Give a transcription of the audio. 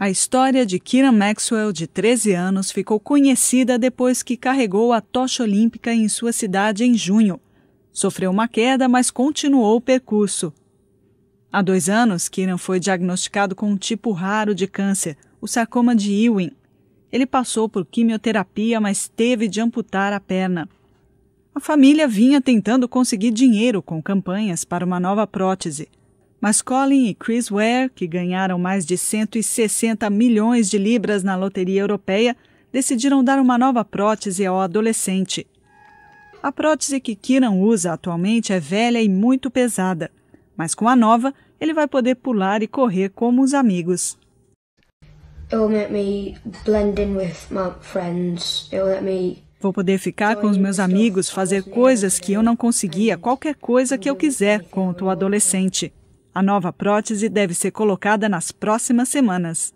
A história de Kieran Maxwell, de 13 anos, ficou conhecida depois que carregou a tocha olímpica em sua cidade em junho. Sofreu uma queda, mas continuou o percurso. Há dois anos, Kieran foi diagnosticado com um tipo raro de câncer, o sarcoma de Ewing. Ele passou por quimioterapia, mas teve de amputar a perna. A família vinha tentando conseguir dinheiro com campanhas para uma nova prótese. Mas Colin e Chris Ware, que ganharam mais de 160 milhões de libras na loteria europeia, decidiram dar uma nova prótese ao adolescente. A prótese que Kieran usa atualmente é velha e muito pesada, mas com a nova ele vai poder pular e correr como os amigos. Vou poder ficar com os meus amigos, fazer coisas que eu não conseguia, qualquer coisa que eu quiser, conta o adolescente. A nova prótese deve ser colocada nas próximas semanas.